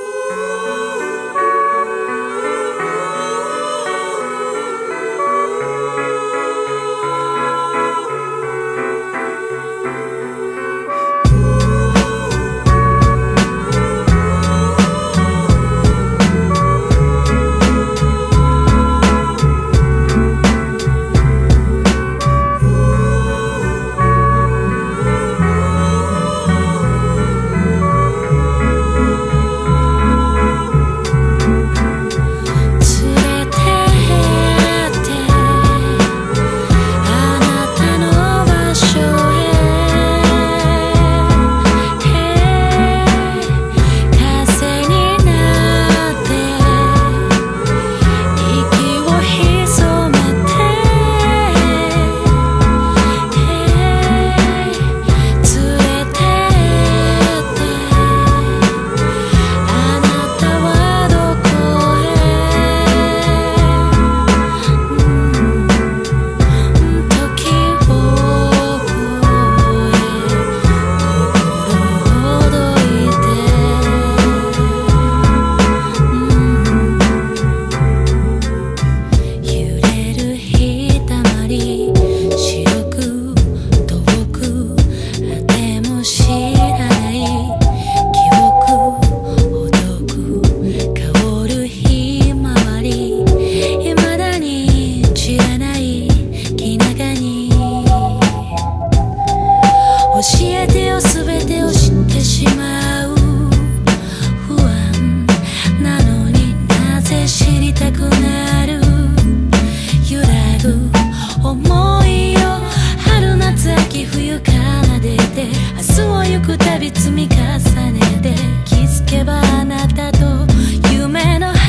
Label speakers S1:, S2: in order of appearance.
S1: Ooh. たくなる。揺らぐ思いを。春夏秋冬奏でて。明日を行く旅積み重ねて。気づけばあなたと夢の花